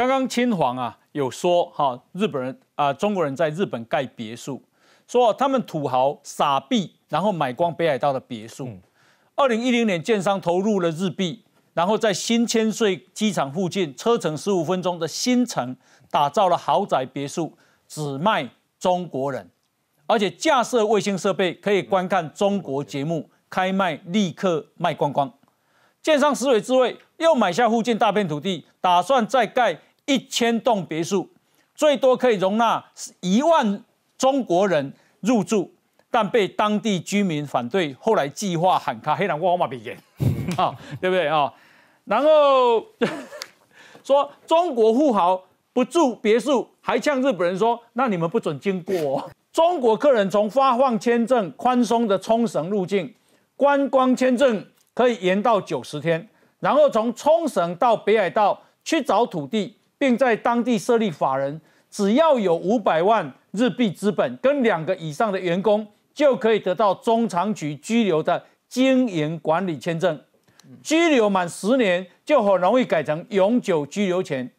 刚刚青黄啊有说哈，日本人啊中国人在日本盖别墅，说他们土豪傻币，然后买光北海道的别墅。二零一零年，建商投入了日币，然后在新千岁机场附近车程十五分钟的新城打造了豪宅别墅，只卖中国人，而且架设卫星设备可以观看中国节目，开卖立刻卖光光。建商石尾智慧又买下附近大片土地，打算再盖一千栋别墅，最多可以容纳一万中国人入住，但被当地居民反对。后来计划喊卡黑人沃尔玛别言，啊，对不对啊？然后说中国富豪不住别墅，还向日本人说：“那你们不准经过。”中国客人从发放签证宽松的冲绳入境，观光签证。可以延到九十天，然后从冲绳到北海道去找土地，并在当地设立法人，只要有五百万日币资本跟两个以上的员工，就可以得到中长局居留的经营管理签证。居留满十年就很容易改成永久居留权。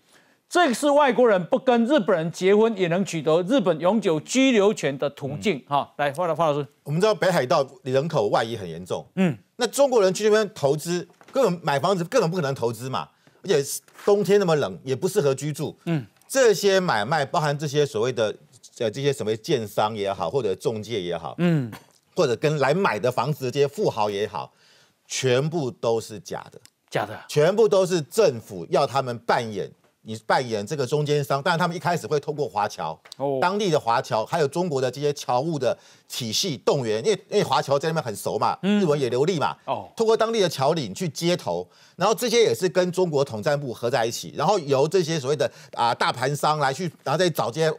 这个是外国人不跟日本人结婚也能取得日本永久居留权的途径。哈，来，方老方老师，我们知道北海道人口外移很严重，嗯。那中国人去那边投资，根本买房子根本不可能投资嘛，而且冬天那么冷，也不适合居住。嗯，这些买卖包含这些所谓的呃这些什么建商也好，或者中介也好，嗯，或者跟来买的房子的这些富豪也好，全部都是假的，假的，全部都是政府要他们扮演。你扮演这个中间商，但是他们一开始会通过华侨，当地的华侨，还有中国的这些侨务的体系动员，因为因为华侨在那边很熟嘛，日文也流利嘛，哦，通过当地的侨领去接头，然后这些也是跟中国统战部合在一起，然后由这些所谓的啊大盘商来去，然后再找这些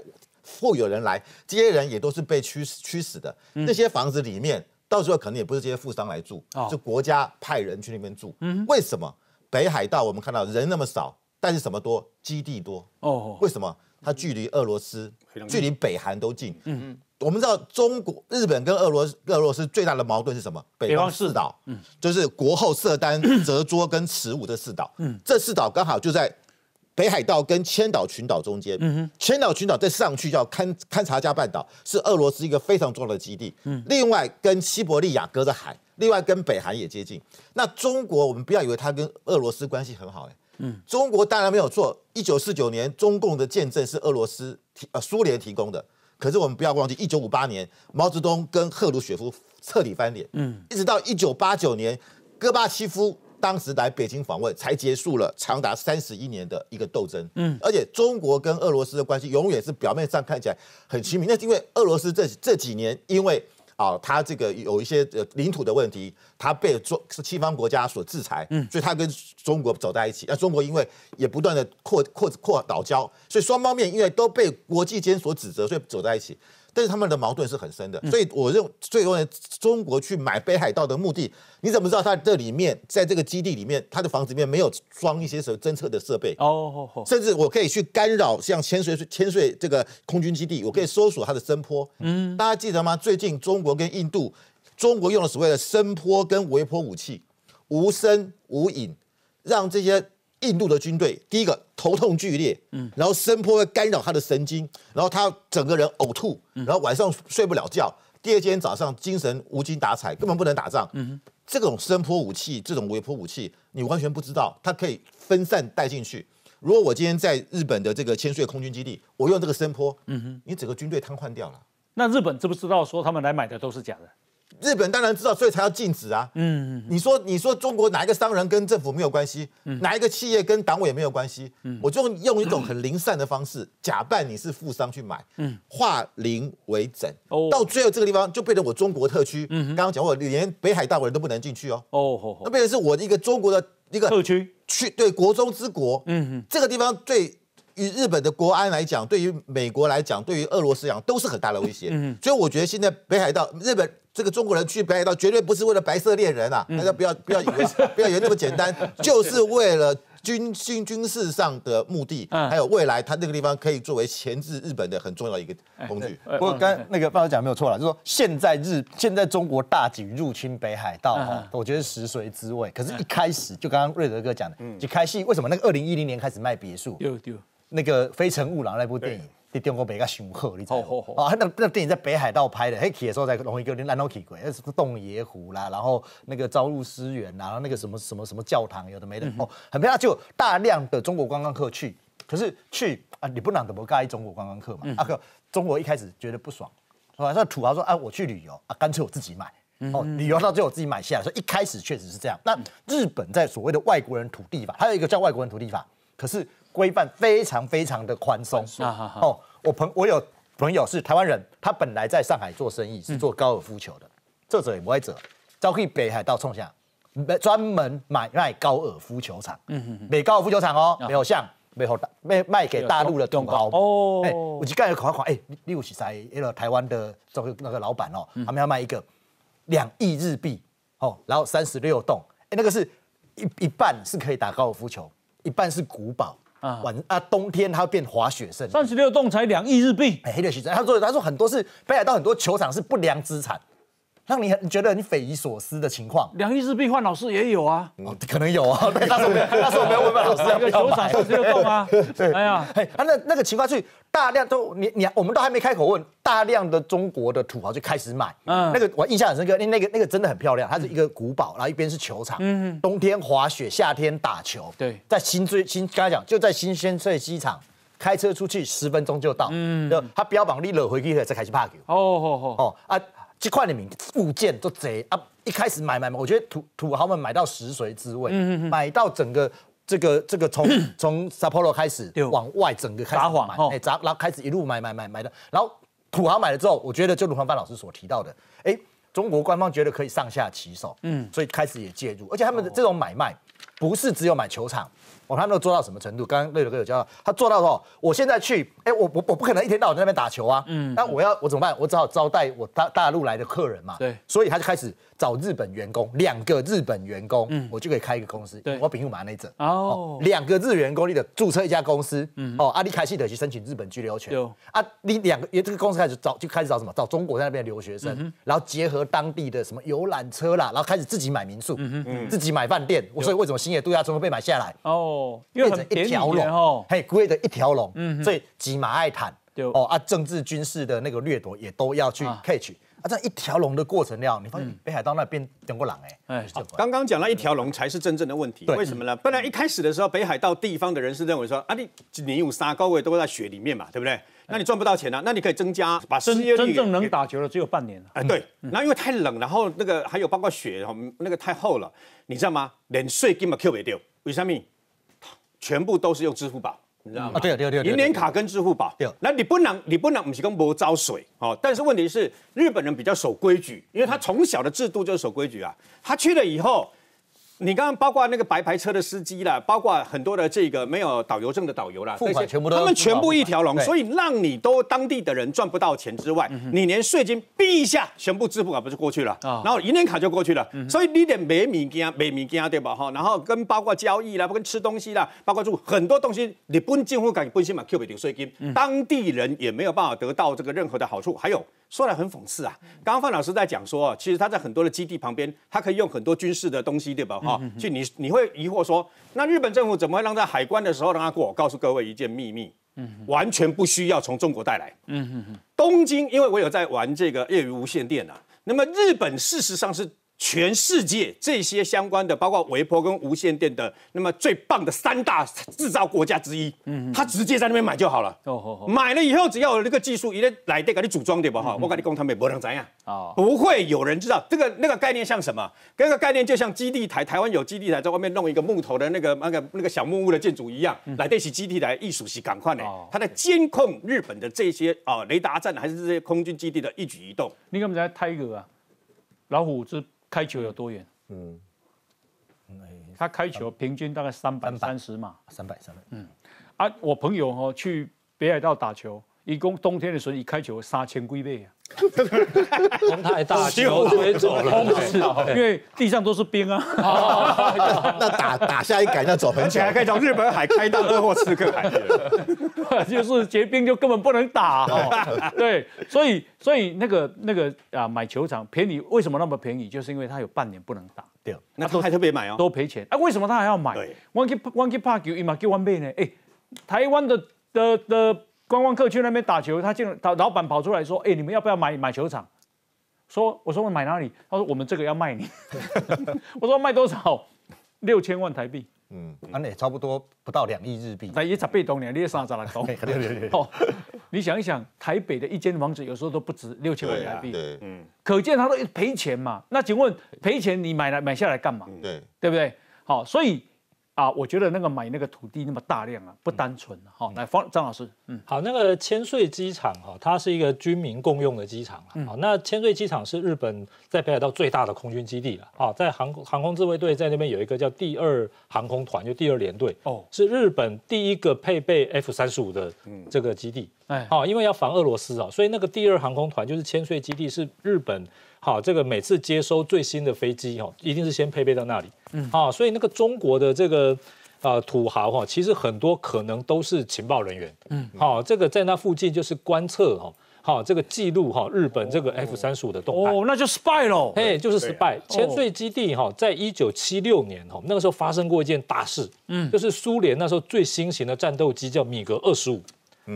富有人来，这些人也都是被驱驱使的，那些房子里面到时候可能也不是这些富商来住，是国家派人去那边住，嗯，为什么？北海道我们看到人那么少？但是什么多？基地多哦。为什么？它距离俄罗斯、距离北韩都近。嗯嗯。我们知道中国、日本跟俄罗斯、俄罗斯最大的矛盾是什么？北方四岛。嗯。就是国后、色丹、泽捉跟慈武这四岛。嗯。这四岛刚好就在北海道跟千岛群岛中间。嗯哼。千岛群岛再上去叫勘勘察加半岛，是俄罗斯一个非常重要的基地。嗯。另外跟西伯利亚隔着海，另外跟北韩也接近。那中国，我们不要以为它跟俄罗斯关系很好，哎。嗯，中国当然没有错。一九四九年，中共的建政是俄罗斯提呃苏联提供的。可是我们不要忘记，一九五八年毛泽东跟赫鲁雪夫彻底翻脸。嗯，一直到一九八九年，戈巴契夫当时来北京访问，才结束了长达三十一年的一个斗争。嗯，而且中国跟俄罗斯的关系永远是表面上看起来很亲密，那是因为俄罗斯这这几年因为。啊，他这个有一些呃领土的问题，他被中是西方国家所制裁，嗯，所以他跟中国走在一起。那中国因为也不断的扩扩扩岛礁，所以双方面因为都被国际间所指责，所以走在一起。但是他们的矛盾是很深的，所以我认最终中国去买北海道的目的，你怎么知道它这里面在这个基地里面，它的房子里面没有装一些什么侦测的设备？哦，甚至我可以去干扰像千岁千岁这个空军基地，我可以搜索它的声波。嗯，大家记得吗？最近中国跟印度，中国用了所谓的声波跟微波武器，无声无影，让这些。印度的军队，第一个头痛剧烈，嗯，然后声波会干扰他的神经，然后他整个人呕吐，然后晚上睡不了觉，第二天早上精神无精打采，根本不能打仗。嗯，这种声波武器，这种微波武器，你完全不知道，它可以分散带进去。如果我今天在日本的这个千岁空军基地，我用这个声波，嗯哼，你整个军队瘫痪掉了。那日本知不知道说他们来买的都是假的？日本当然知道，所以才要禁止啊。嗯，你说你说中国哪一个商人跟政府没有关系？哪一个企业跟党委没有关系？嗯，我就用一种很零散的方式，假扮你是富商去买，嗯，化零为整，哦，到最后这个地方就变成我中国特区。嗯，刚刚讲过，连北海道人都不能进去哦。哦，那变成是我一个中国的一个特区，去对国中之国。嗯哼，这个地方对。于日本的国安来讲，对于美国来讲，对于俄罗斯讲，都是很大的威胁。嗯，所以我觉得现在北海道日本这个中国人去北海道，绝对不是为了白色恋人啊！大家不要不要以为 不要以为那么简单，就是为了军军军事上的目的，还有未来它那个地方可以作为钳制日本的很重要的一个工具。不过刚那个报道讲没有错了，就是说现在日现在中国大举入侵北海道哈，我觉得食髓知味。可是，一开始就刚刚瑞德哥讲的，就开戏为什么那个二零一零年开始卖别墅？那个《非诚勿扰》那部电影。在中国北个雄厚，你知道吗？哦，那那电影在北海道拍的，嘿，去的时候在龙一个连兰都去过，那什么洞爷湖啦，然后那个朝露思园啦，然后那个什么什么什么教堂，有的没的，哦，很漂亮，就大量的中国观光客去，可是去啊，你不能怎么盖中国观光客嘛？啊可中国一开始觉得不爽，是吧？那土豪说啊，我去旅游啊，干脆我自己买，哦，旅游到最后自己买下来，所以一开始确实是这样。那日本在所谓的外国人土地法，还有一个叫外国人土地法，可是规范非常非常的宽松，哦。我朋我有朋友是台湾人，他本来在上海做生意，是做高尔夫球的。这者也不会者，招去北海道冲下，专门买卖高尔夫球场。嗯嗯，美高尔夫球场哦，没有像没有卖卖给大陆的土豪哦。哎，我去刚才看看，哎，六十三那个台湾的这个那个老板哦，他们要卖一个两亿日币哦，然后三十六栋，哎，那个是一一半是可以打高尔夫球，一半是古堡。啊，晚啊，冬天它会变滑雪胜。三十六栋才两亿日币，黑的许他说他说很多是北海道很多球场是不良资产。让你很觉得你匪夷所思的情况，两亿日币换老师也有啊，可能有啊，但是但是我没有问老师要不要买，球场只有动啊，对，哎呀，嘿，他那那个情况是大量都你你我们都还没开口问，大量的中国的土豪就开始买，嗯，那个我印象很深刻，那那个那个真的很漂亮，它是一个古堡，然后一边是球场，嗯，冬天滑雪，夏天打球，对，在新追新刚才讲就在新鲜翠机场，开车出去十分钟就到，嗯，就他标榜你惹回去了再开始拍球，哦哦哦啊。这块的名物件都贼啊！一开始买买买，我觉得土土豪们买到食髓知味，买到整个这个这个从 从 Sapporo 开始往外整个开始买，哎砸，然后开始一路买买买买的，然后土豪买了之后，我觉得就如黄范老师所提到的，哎，中国官方觉得可以上下其手，嗯，所以开始也介入，而且他们的这种买卖不是只有买球场。他做到什么程度？刚刚瑞德哥有教他做到说，我现在去，哎，我我我不可能一天到晚在那边打球啊，嗯，那我要我怎么办？我只好招待我大大陆来的客人嘛，对，所以他就开始找日本员工，两个日本员工，嗯，我就可以开一个公司，对，我比如马那整，哦，两个日员工你得注册一家公司，嗯，哦，阿里开西德去申请日本居留权，啊，你两个也这个公司开始找就开始找什么？找中国在那边留学生，然后结合当地的什么游览车啦，然后开始自己买民宿，嗯嗯，自己买饭店，所以为什么新野度假村会被买下来？哦，因为很。一条龙，嘿，贵的一条龙，嗯，所以吉马爱坦，哦啊，政治军事的那个掠夺也都要去 catch 啊，这样一条龙的过程了，你发现北海道那边中过狼哎，哎，刚刚讲了一条龙才是真正的问题，为什么呢？本来一开始的时候，北海道地方的人是认为说，啊，你你有沙高位都在雪里面嘛，对不对？那你赚不到钱啊，那你可以增加把失业率真正能打球的只有半年哎，对，那因为太冷，然后那个还有包括雪，那个太厚了，你知道吗？连税金嘛扣不掉，为什么？全部都是用支付宝，你知道吗？对对对，银联卡跟支付宝。对，那你不能，你不能，不是跟不招水哦。但是问题是，日本人比较守规矩，因为他从小的制度就是守规矩啊。他去了以后。你刚刚包括那个白牌车的司机啦，包括很多的这个没有导游证的导游啦，付款全部都他们全部一条龙，所以让你都当地的人赚不到钱之外，你连税金逼一下，全部支付卡不就过去了？然后银联卡就过去了，所以你得买米件、买米件对吧？哈，然后跟包括交易啦，跟吃东西啦，包括住很多东西，你不政府敢不先买 Q 币税金，当地人也没有办法得到这个任何的好处，还有。说来很讽刺啊！刚刚范老师在讲说，其实他在很多的基地旁边，他可以用很多军事的东西，对吧？哈，就你你会疑惑说，那日本政府怎么会让在海关的时候让他过？告诉各位一件秘密，完全不需要从中国带来。东京，因为我有在玩这个业余无线电啊，那么日本事实上是。全世界这些相关的，包括微波跟无线电的，那么最棒的三大制造国家之一，嗯，他直接在那边买就好了。哦买了以后只要有那个技术，一个来电给你组装对不哈？我跟你讲，他们不能怎样啊，不会有人知道这个那个概念像什么？那个概念就像基地台，台湾有基地台在外面弄一个木头的那个那个那个小木屋的建筑一样，来电起基地台艺术系赶快呢，他在监控日本的这些啊雷达站还是这些空军基地的一举一动。你干嘛在泰戈啊？老虎之。开球有多远？嗯，他开球平均大概三百三十码，三百三百。嗯，啊，我朋友哈去北海道打球，一共冬天的时候一开球三千龟倍啊，风太大，球吹走了，因为地上都是冰啊。那打打下一杆要走很久，还可以从日本海开到鄂霍次克海。就是结冰就根本不能打，对，所以所以那个那个啊买球场便宜，为什么那么便宜？就是因为他有半年不能打，对，那都还特别买哦，都赔钱。哎，为什么他还要买？对，One K One K Park 有一马给 One 倍呢？哎，台湾的的的观光客去那边打球，他进老老板跑出来说：“哎，你们要不要买买球场？”说我说我买哪里？他说我们这个要卖你。我说卖多少？六千万台币。嗯，那也差不多不到两亿日币。那也才被动年，你也三十来多。对对对。哦，你想一想，台北的一间房子有时候都不止六千万台币。对，嗯。可见他都赔钱嘛？那请问赔钱你买来买下来干嘛？对，对不对？好，所以。啊，我觉得那个买那个土地那么大量啊，不单纯哈。来，方张老师，嗯，好，那个千岁机场哈，它是一个军民共用的机场好，那千岁机场是日本在北海道最大的空军基地了。啊，在航航空自卫队在那边有一个叫第二航空团，就第二联队哦，是日本第一个配备 F 三十五的这个基地。哎，好，因为要防俄罗斯啊，所以那个第二航空团就是千岁基地是日本。好，这个每次接收最新的飞机，哈，一定是先配备到那里。嗯，啊，所以那个中国的这个呃土豪哈，其实很多可能都是情报人员。嗯，好，这个在那附近就是观测哈，好，这个记录哈，日本这个 F 三十五的动态。哦，那就 spy 喽。嘿，就是 spy。千岁基地哈，在一九七六年哈，那个时候发生过一件大事。嗯，就是苏联那时候最新型的战斗机叫米格二十五。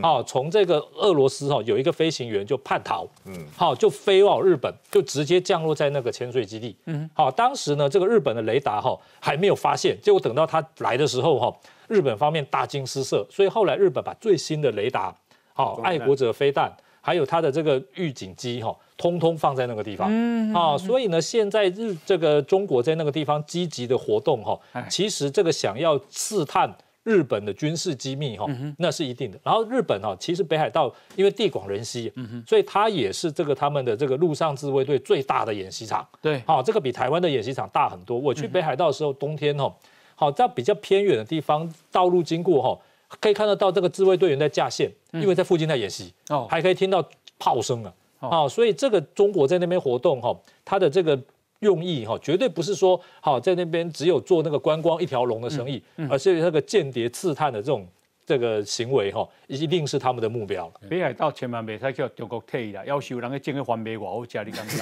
好，从这个俄罗斯哈有一个飞行员就叛逃，嗯，好就飞往日本，就直接降落在那个潜水基地，嗯，好，当时呢这个日本的雷达哈还没有发现，结果等到他来的时候哈，日本方面大惊失色，所以后来日本把最新的雷达，好爱国者飞弹，还有它的这个预警机哈，通通放在那个地方，嗯，啊，所以呢现在日这个中国在那个地方积极的活动哈，其实这个想要试探。日本的军事机密哈，那是一定的。然后日本哈，其实北海道因为地广人稀，所以它也是这个他们的这个陆上自卫队最大的演习场。对，好，这个比台湾的演习场大很多。我去北海道的时候，冬天哈，好在比较偏远的地方，道路经过哈，可以看得到这个自卫队员在架线，因为在附近在演习，哦，还可以听到炮声啊，啊，所以这个中国在那边活动哈，它的这个。用意哈，绝对不是说好在那边只有做那个观光一条龙的生意，而是那个间谍刺探的这种这个行为哈，一定是他们的目标。北海道千万别再叫中国退啦，要求人去种个番麦我好食，你感觉？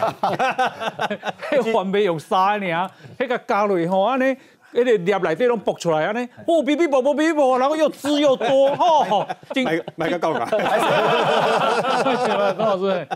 迄番麦用沙呢啊，迄个加落吼安尼。那个粒内底拢爆出来啊！呢，哦，比比爆爆比比爆，然后又汁又多，哈，买买个高岗。何老师，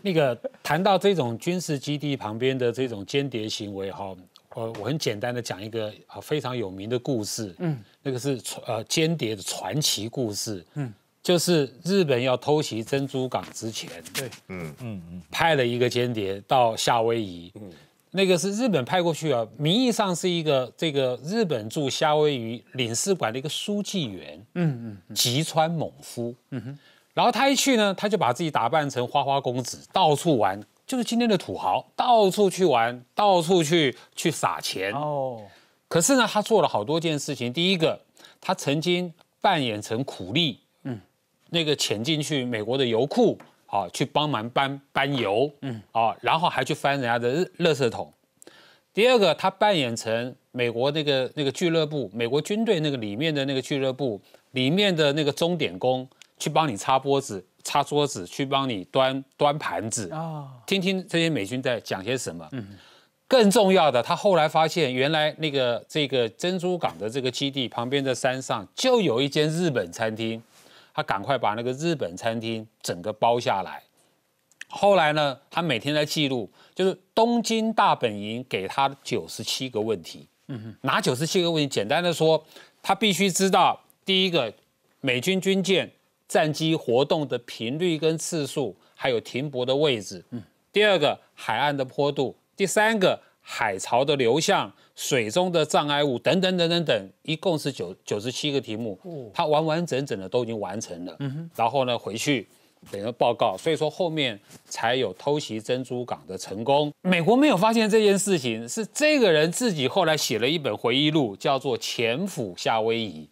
那个谈到这种军事基地旁边的这种间谍行为，哈，我我很简单的讲一个啊非常有名的故事，嗯，那个是呃间谍的传奇故事，嗯，就是日本要偷袭珍珠港之前，对，嗯嗯嗯，派了一个间谍到夏威夷，嗯。那个是日本派过去啊，名义上是一个这个日本驻夏威夷领事馆的一个书记员，嗯嗯，吉川猛夫，嗯哼，然后他一去呢，他就把自己打扮成花花公子，到处玩，就是今天的土豪，到处去玩，到处去去撒钱哦。可是呢，他做了好多件事情。第一个，他曾经扮演成苦力，嗯，那个潜进去美国的油库。啊，去帮忙搬搬油，嗯，啊，然后还去翻人家的垃圾桶。第二个，他扮演成美国那个那个俱乐部，美国军队那个里面的那个俱乐部里面的那个钟点工，去帮你擦桌子、擦桌子，去帮你端端盘子啊。听听这些美军在讲些什么。嗯，更重要的，他后来发现，原来那个这个珍珠港的这个基地旁边的山上就有一间日本餐厅。他赶快把那个日本餐厅整个包下来。后来呢，他每天在记录，就是东京大本营给他九十七个问题。嗯哼，哪九十七个问题？简单的说，他必须知道第一个美军军舰、战机活动的频率跟次数，还有停泊的位置。嗯，第二个海岸的坡度，第三个海潮的流向。水中的障碍物等等等等等，一共是九九十七个题目，他完完整整的都已经完成了。然后呢，回去等于报告，所以说后面才有偷袭珍珠港的成功。美国没有发现这件事情，是这个人自己后来写了一本回忆录，叫做《潜伏夏威夷》，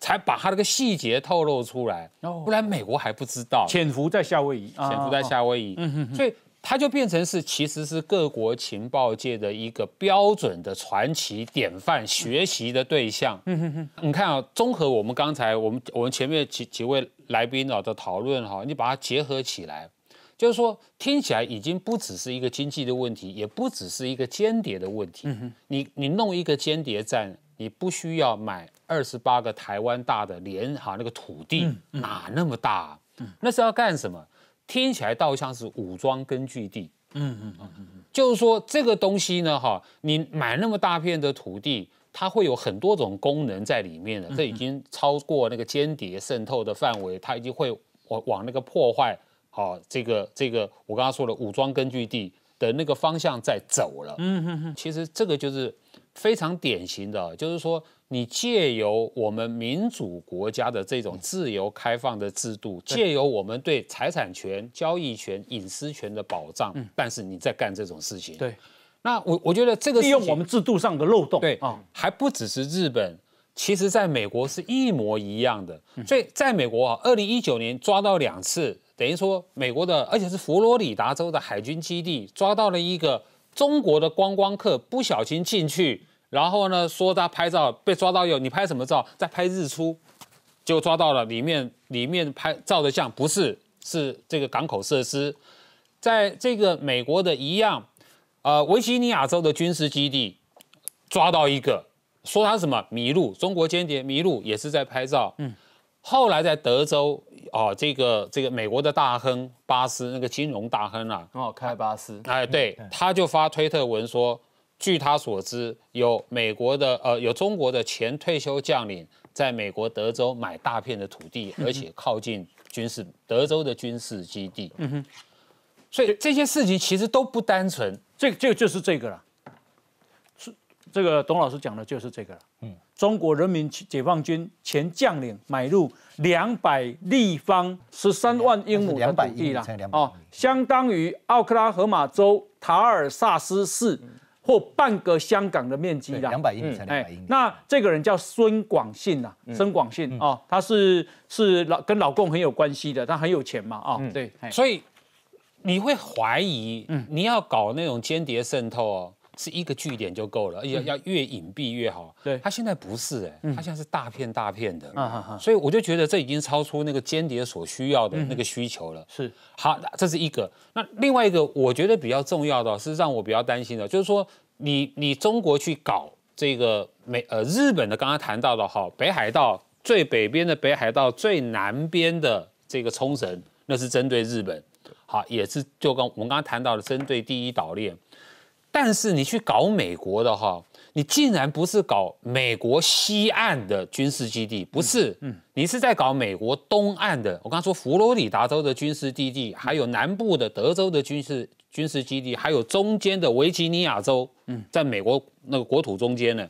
才把他那个细节透露出来。不然美国还不知道潜伏在夏威夷，潜伏在夏威夷。所以。它就变成是，其实是各国情报界的一个标准的传奇典范学习的对象。嗯哼哼，你看啊，综合我们刚才我们我们前面几几位来宾啊的讨论哈，你把它结合起来，就是说听起来已经不只是一个经济的问题，也不只是一个间谍的问题。嗯哼，你你弄一个间谍站，你不需要买。二十八个台湾大的连哈那个土地哪那么大？那是要干什么？听起来倒像是武装根据地。嗯嗯嗯嗯，就是说这个东西呢，哈，你买那么大片的土地，它会有很多种功能在里面的，这已经超过那个间谍渗透的范围，它已经会往往那个破坏，好，这个这个我刚刚说的武装根据地的那个方向在走了。嗯哼哼，其实这个就是非常典型的，就是说。你借由我们民主国家的这种自由开放的制度，借由我们对财产权、交易权、隐私权的保障，但是你在干这种事情。对，那我我觉得这个利用我们制度上的漏洞。对啊，还不只是日本，其实在美国是一模一样的。所以在美国啊，二零一九年抓到两次，等于说美国的，而且是佛罗里达州的海军基地抓到了一个中国的观光客不小心进去。然后呢，说他拍照被抓到有，你拍什么照？在拍日出，就抓到了里面里面拍照的像不是是这个港口设施，在这个美国的一样，呃，维吉尼亚州的军事基地抓到一个，说他什么迷路，中国间谍迷路也是在拍照。嗯，后来在德州哦，这个这个美国的大亨巴斯那个金融大亨啊，哦，开巴斯，哎，对，他就发推特文说。据他所知，有美国的呃，有中国的前退休将领在美国德州买大片的土地，而且靠近军事德州的军事基地。嗯哼，所以这些事情其实都不单纯。这这个就是这个了，是这个董老师讲的就是这个了。嗯，中国人民解放军前将领买入两百立方十三万英亩的土地了，哦，相当于奥克拉荷马州塔尔萨斯市。或半个香港的面积啦，两百英里才两百英里。那这个人叫孙广信呐，孙广信啊，他是是老跟老共很有关系的，他很有钱嘛啊，对。所以你会怀疑，你要搞那种间谍渗透哦，是一个据点就够了，而且要越隐蔽越好。对，他现在不是哎，他现在是大片大片的，所以我就觉得这已经超出那个间谍所需要的那个需求了。是，好，这是一个。那另外一个，我觉得比较重要的，是让我比较担心的，就是说你你中国去搞这个美呃日本的，刚刚谈到的哈，北海道最北边的北海道最南边的这个冲绳，那是针对日本，好，也是就跟我们刚刚谈到的针对第一岛链。但是你去搞美国的哈，你竟然不是搞美国西岸的军事基地，不是，嗯，你是在搞美国东岸的。我刚刚说佛罗里达州的军事基地，还有南部的德州的军事军事基地，还有中间的维吉尼亚州，嗯，在美国那个国土中间呢，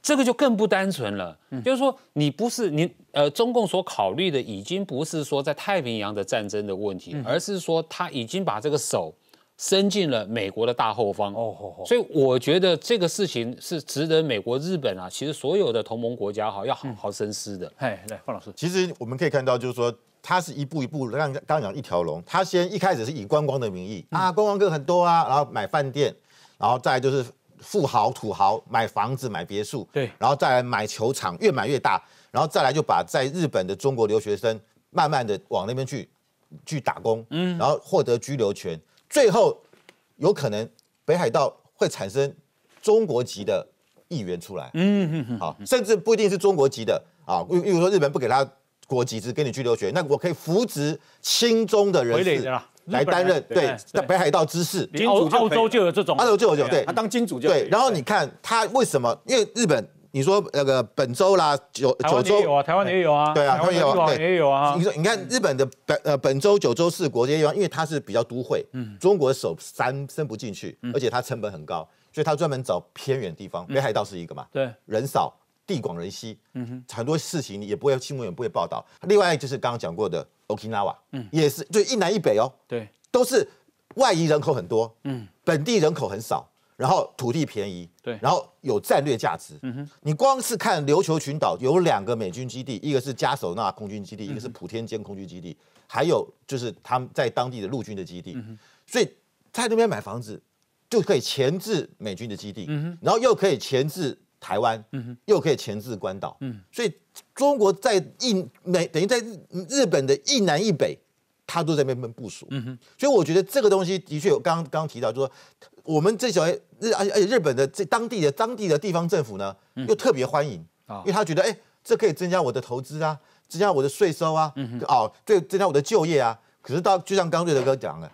这个就更不单纯了。就是说，你不是你呃，中共所考虑的已经不是说在太平洋的战争的问题，而是说他已经把这个手。伸进了美国的大后方，哦，所以我觉得这个事情是值得美国、日本啊，其实所有的同盟国家哈，要好好深思的。哎，来，范老师，其实我们可以看到，就是说，他是一步一步，让刚刚讲一条龙，他先一开始是以观光的名义啊，观光客很多啊，然后买饭店，然后再就是富豪土豪买房子、买别墅，对，然后再来买球场，越买越大，然后再来就把在日本的中国留学生慢慢的往那边去去打工，嗯，然后获得居留权。最后有可能北海道会产生中国籍的议员出来，嗯嗯好，甚至不一定是中国籍的啊，例例如说日本不给他国籍，只给你居留权，那我可以扶植亲中的人士来担任对在北海道知事，金主澳洲就有这种，澳洲就有这种对，他当金主就对，然后你看他为什么？因为日本。你说那个本州啦，九九州有啊，台湾也有啊，对啊，台湾也有，对，也有啊。你说，你看日本的本呃本州、九州四国这些地方，因为它是比较都会，嗯，中国手伸伸不进去，而且它成本很高，所以它专门找偏远地方。北海道是一个嘛，对，人少，地广人稀，嗯哼，很多事情也不会新闻也不会报道。另外就是刚刚讲过的 Okinawa，嗯，也是就一南一北哦，对，都是外移人口很多，嗯，本地人口很少。然后土地便宜，对，然后有战略价值。嗯哼，你光是看琉球群岛有两个美军基地，一个是加手纳空军基地，一个是普天间空军基地，还有就是他们在当地的陆军的基地。嗯所以在那边买房子就可以前置美军的基地，嗯然后又可以前置台湾，嗯又可以前置关岛。嗯，所以中国在印美等于在日本的一南一北，他都在那边部署。嗯哼，所以我觉得这个东西的确有刚刚刚提到，就说。我们这小日而且而且日本的这当地的当地的地方政府呢，又特别欢迎，因为他觉得哎，这可以增加我的投资啊，增加我的税收啊，哦，对，增加我的就业啊。可是到就像刚瑞德哥讲的，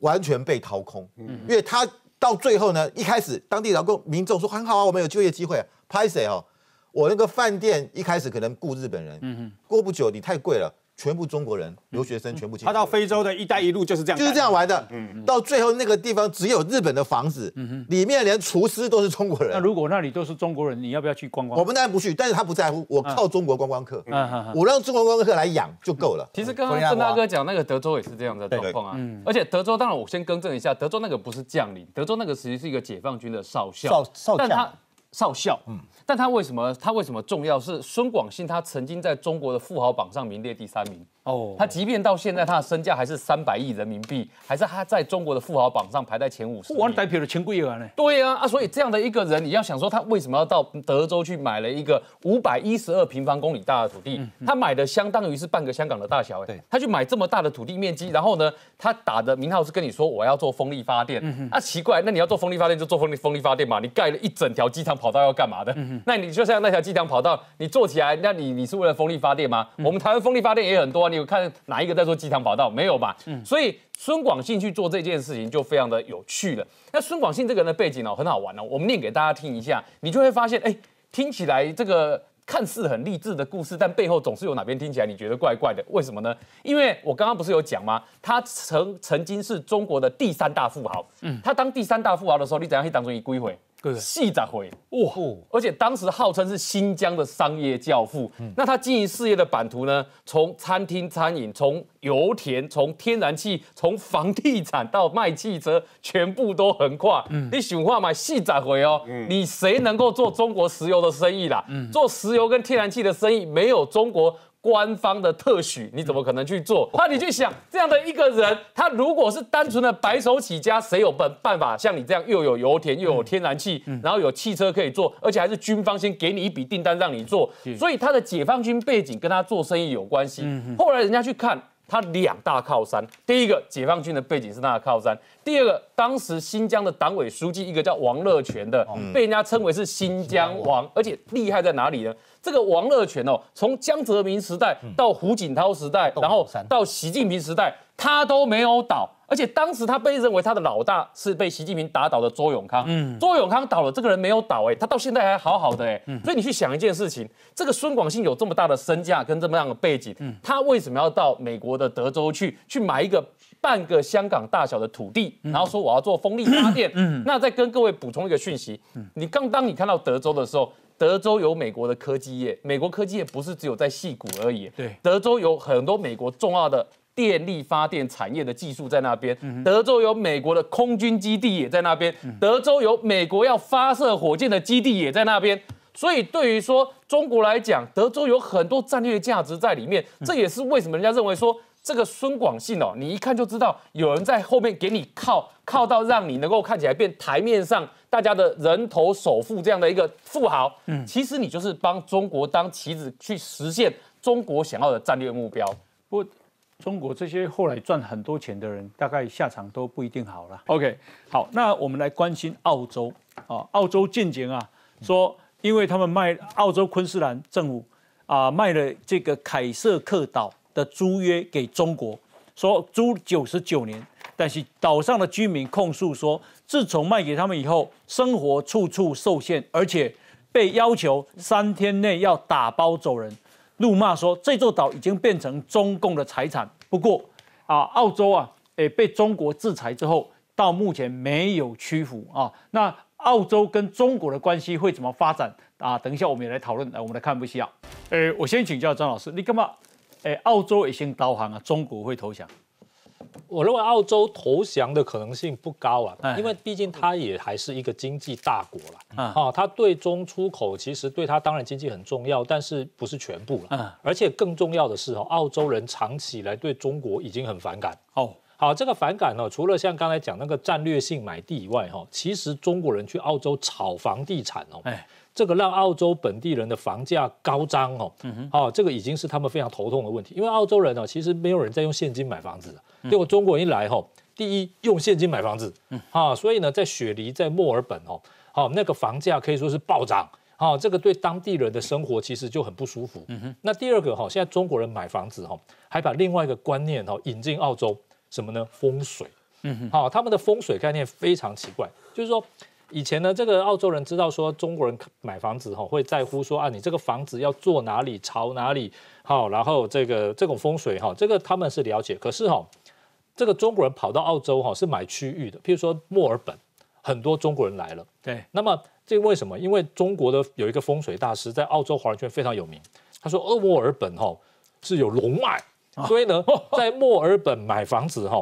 完全被掏空，因为他到最后呢，一开始当地劳工民众说很好啊，我们有就业机会，拍谁哦？我那个饭店一开始可能雇日本人，过不久你太贵了。全部中国人留学生全部进，他到非洲的一带一路就是这样，就是这样玩的。嗯，到最后那个地方只有日本的房子，里面连厨师都是中国人。那如果那里都是中国人，你要不要去观光？我们当然不去，但是他不在乎，我靠中国观光客，我让中国观光客来养就够了。其实刚刚郑大哥讲那个德州也是这样的状况啊，而且德州当然我先更正一下，德州那个不是将领，德州那个实际是一个解放军的少校，少少将。少校，嗯，但他为什么他为什么重要？是孙广信他曾经在中国的富豪榜上名列第三名。哦，他即便到现在他的身价还是三百亿人民币，还是他在中国的富豪榜上排在前五十。我代表了钱柜员呢。对啊，啊，所以这样的一个人，你要想说他为什么要到德州去买了一个五百一十二平方公里大的土地？他买的相当于是半个香港的大小哎。对。他去买这么大的土地面积，然后呢，他打的名号是跟你说我要做风力发电。嗯啊，奇怪，那你要做风力发电就做风力风力发电嘛？你盖了一整条机场跑道要干嘛的？嗯那你就像那条机场跑道，你做起来，那你你是为了风力发电吗？我们台湾风力发电也很多，你有看哪一个？在做机场跑道没有吧？嗯，所以孙广信去做这件事情就非常的有趣了。那孙广信这个人的背景哦，很好玩哦，我们念给大家听一下，你就会发现，哎，听起来这个看似很励志的故事，但背后总是有哪边听起来你觉得怪怪的？为什么呢？因为我刚刚不是有讲吗？他曾曾经是中国的第三大富豪，嗯，他当第三大富豪的时候，你怎样去当中一归回？细仔回哇，而且当时号称是新疆的商业教父。那他经营事业的版图呢？从餐厅、餐饮，从油田，从天然气，从房地产到卖汽车，全部都横跨。你想话买细仔回哦，你谁能够做中国石油的生意啦？做石油跟天然气的生意，没有中国。官方的特许，你怎么可能去做？那你去想，这样的一个人，他如果是单纯的白手起家，谁有办办法像你这样又有油田又有天然气，然后有汽车可以做，而且还是军方先给你一笔订单让你做，所以他的解放军背景跟他做生意有关系。后来人家去看他两大靠山，第一个解放军的背景是他的靠山，第二个当时新疆的党委书记一个叫王乐全的，被人家称为是新疆王，而且厉害在哪里呢？这个王乐全哦，从江泽民时代到胡锦涛时代，然后到习近平时代，他都没有倒。而且当时他被认为他的老大是被习近平打倒的周永康。嗯，周永康倒了，这个人没有倒哎，他到现在还好好的哎。所以你去想一件事情，这个孙广信有这么大的身价跟这么样的背景，他为什么要到美国的德州去去买一个半个香港大小的土地，然后说我要做风力发电？嗯，那再跟各位补充一个讯息，你刚当你看到德州的时候。德州有美国的科技业，美国科技业不是只有在细谷而已。对，德州有很多美国重要的电力发电产业的技术在那边。德州有美国的空军基地也在那边。德州有美国要发射火箭的基地也在那边。所以对于说中国来讲，德州有很多战略价值在里面。这也是为什么人家认为说。这个孙广信哦，你一看就知道有人在后面给你靠，靠到让你能够看起来变台面上大家的人头首富这样的一个富豪。嗯，其实你就是帮中国当棋子去实现中国想要的战略目标。不，中国这些后来赚很多钱的人，大概下场都不一定好了。OK，好，那我们来关心澳洲啊，澳洲近景啊，说因为他们卖澳洲昆士兰政府啊卖了这个凯瑟克岛。的租约给中国，说租九十九年，但是岛上的居民控诉说，自从卖给他们以后，生活处处受限，而且被要求三天内要打包走人，怒骂说这座岛已经变成中共的财产。不过啊，澳洲啊，诶被中国制裁之后，到目前没有屈服啊。那澳洲跟中国的关系会怎么发展啊？等一下我们也来讨论。来，我们来看部戏啊。诶，我先请教张老师，你干嘛？哎，澳洲也先导航啊，中国会投降？我认为澳洲投降的可能性不高啊，因为毕竟它也还是一个经济大国了啊。它对中出口其实对它当然经济很重要，但是不是全部了。而且更重要的是哦，澳洲人长期以来对中国已经很反感。哦，好，这个反感呢，除了像刚才讲那个战略性买地以外，哈，其实中国人去澳洲炒房地产哦。这个让澳洲本地人的房价高涨哦，好，这个已经是他们非常头痛的问题。因为澳洲人呢，其实没有人在用现金买房子的。结果中国一来哈，第一用现金买房子，啊，所以呢，在雪梨、在墨尔本哦，好，那个房价可以说是暴涨。好，这个对当地人的生活其实就很不舒服。那第二个哈，现在中国人买房子哈，还把另外一个观念哈引进澳洲，什么呢？风水。嗯哼，好，他们的风水概念非常奇怪，就是说以前呢，这个澳洲人知道说中国人买房子哈会在乎说啊，你这个房子要坐哪里，朝哪里，好，然后这个这种风水哈，这个他们是了解。可是哈，这个中国人跑到澳洲哈是买区域的，譬如说墨尔本，很多中国人来了。对，那么这为什么？因为中国的有一个风水大师在澳洲华人圈非常有名，他说，呃，墨尔本哈是有龙脉，所以呢，在墨尔本买房子哈。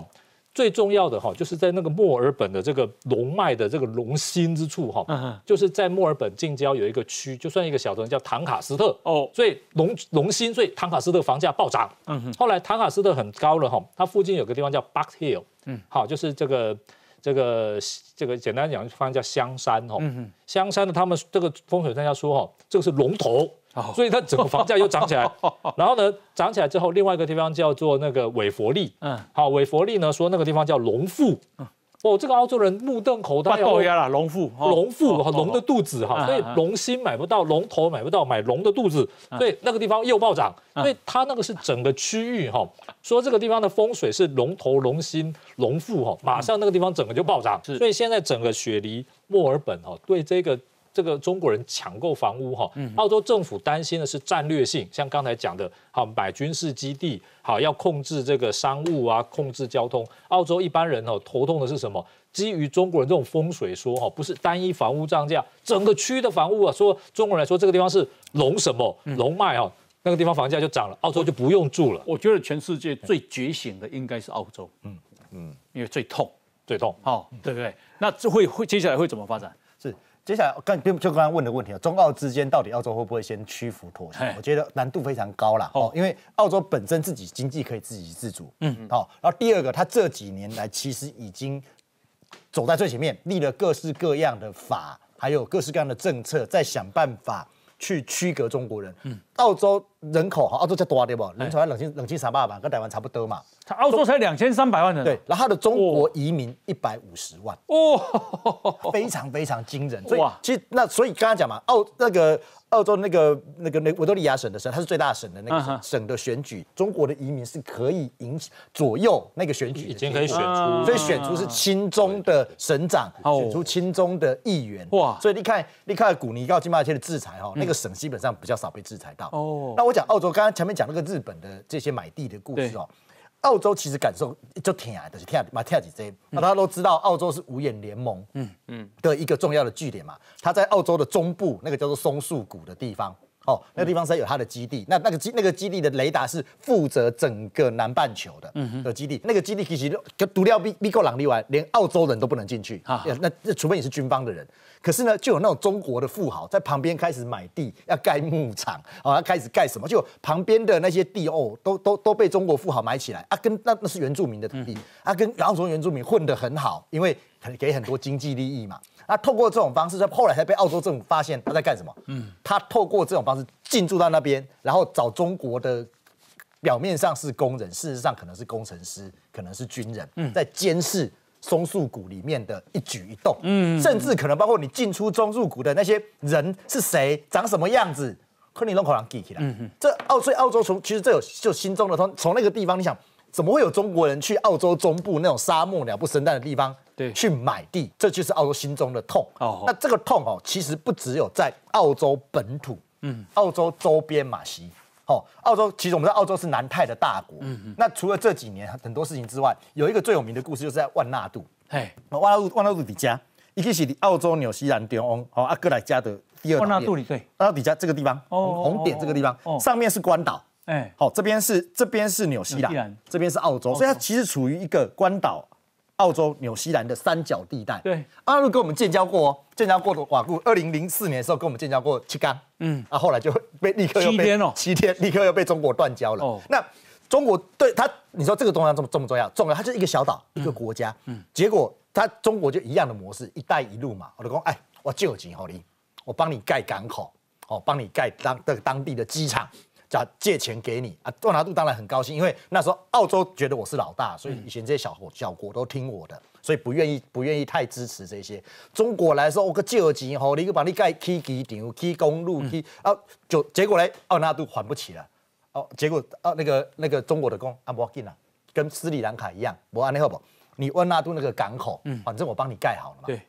最重要的哈，就是在那个墨尔本的这个龙脉的这个龙心之处哈，就是在墨尔本近郊有一个区，就算一个小城叫唐卡斯特哦，所以龙龙心，所以唐卡斯特房价暴涨。嗯哼，后来唐卡斯特很高了哈，它附近有个地方叫 Buck Hill，嗯，好，就是这个这个这个简单讲，方叫香山哈，嗯，香山的他们这个风水专家说哈，这个是龙头。所以它整个房价又涨起来，然后呢，涨起来之后，另外一个地方叫做那个韦佛利，嗯，好，韦佛利呢说那个地方叫龙腹，哦，这个澳洲人目瞪口呆，爆压了，龙腹，龙腹，龙的肚子哈，所以龙心买不到，龙头买不到，买龙的肚子，所以那个地方又暴涨，所以它那个是整个区域哈，说这个地方的风水是龙头、龙心、龙腹哈，马上那个地方整个就暴涨，所以现在整个雪梨、墨尔本哈，对这个。这个中国人抢购房屋哈，澳洲政府担心的是战略性，像刚才讲的，好买军事基地，好要控制这个商务啊，控制交通。澳洲一般人哦头痛的是什么？基于中国人这种风水说哈，不是单一房屋涨价，整个区的房屋啊，说中国人来说这个地方是龙什么龙脉哈，那个地方房价就涨了，澳洲就不用住了。我觉得全世界最觉醒的应该是澳洲，嗯嗯，因为最痛最痛，好对不对？那这会会接下来会怎么发展？接下来刚就就刚刚问的问题啊，中澳之间到底澳洲会不会先屈服妥协？我觉得难度非常高啦。哦，因为澳洲本身自己经济可以自给自足，嗯，好，然后第二个，它这几年来其实已经走在最前面，立了各式各样的法，还有各式各样的政策，在想办法去区隔中国人。嗯，澳洲人口哈，澳洲才多对不？人口才冷清冷清三百万，跟台湾差不多嘛。他澳洲才两千三百万人，对，然后他的中国移民一百五十万，哦，非常非常惊人。所以其实那所以刚刚讲嘛，澳那个澳洲那个那个那维多利亚省的省，它是最大省的那个省的选举，中国的移民是可以影响左右那个选举，已经可以选出，所以选出是亲中的省长，选出亲中的议员。哇，所以你看你看古尼告金马切的制裁哈，那个省基本上比较少被制裁到。哦，那我讲澳洲，刚刚前面讲那个日本的这些买地的故事哦。澳洲其实感受就挺啊，就是跳嘛跳几这，那大家都知道澳洲是五眼联盟嗯。嗯。的一个重要的据点嘛，它在澳洲的中部那个叫做松树谷的地方。哦，那个地方是有它的基地，那那个基那个基地的雷达是负责整个南半球的的基地，那个基地其实就独掉比比够朗利外，连澳洲人都不能进去啊，那那除非你是军方的人，可是呢，就有那种中国的富豪在旁边开始买地，要盖牧场，啊，要开始盖什么，就旁边的那些地哦，都都都被中国富豪买起来啊，跟那那是原住民的土地啊，跟澳洲原住民混得很好，因为给很多经济利益嘛。那透过这种方式，在后来才被澳洲政府发现他在干什么？嗯，他透过这种方式进驻到那边，然后找中国的表面上是工人，事实上可能是工程师，可能是军人，在监视松树股里面的一举一动，嗯，甚至可能包括你进出中入股的那些人是谁，长什么样子，可你都可能记起来。嗯这澳所以澳洲从其实这有就心中的从从那个地方，你想怎么会有中国人去澳洲中部那种沙漠鸟不生蛋的地方？对，去买地，这就是澳洲心中的痛。哦，那这个痛哦，其实不只有在澳洲本土，嗯，澳洲周边马西，哦，澳洲其实我们在澳洲是南太的大国。嗯嗯。那除了这几年很多事情之外，有一个最有名的故事，就是在万纳度。嘿，万纳度，万纳度底下，一个是澳洲纽西兰中翁，哦，阿哥来加的第二。万纳度里对，万纳底下这个地方，哦，红点这个地方，上面是关岛。哎，好，这边是这边是纽西兰，这边是澳洲，所以它其实处于一个关岛。澳洲、纽西兰的三角地带，对，阿路跟我们建交过，建交过的瓦固，二零零四年的时候跟我们建交过七缸，嗯，啊，后来就被立刻又被七天哦，七天立刻又被中国断交了。哦，那中国对他，你说这个东西这么重要？重要，它就是一个小岛，一个国家，嗯，结果他中国就一样的模式，一带一路嘛，我就讲，哎，我借钱好你，我帮你盖港口，哦，帮你盖当的当地的机场。叫借钱给你啊，万纳度当然很高兴，因为那时候澳洲觉得我是老大，所以以前这些小小国都听我的。所以不愿意不愿意太支持这些。中国来说，我个借钱吼，你个把你盖起机场、起公路、起啊，就结果嘞，奥纳都还不起了。哦，结果啊，那个那个中国的工啊，不要紧了，跟斯里兰卡一样，我安尼好不？你温纳都那个港口，嗯，反正我帮你盖好了嘛。对，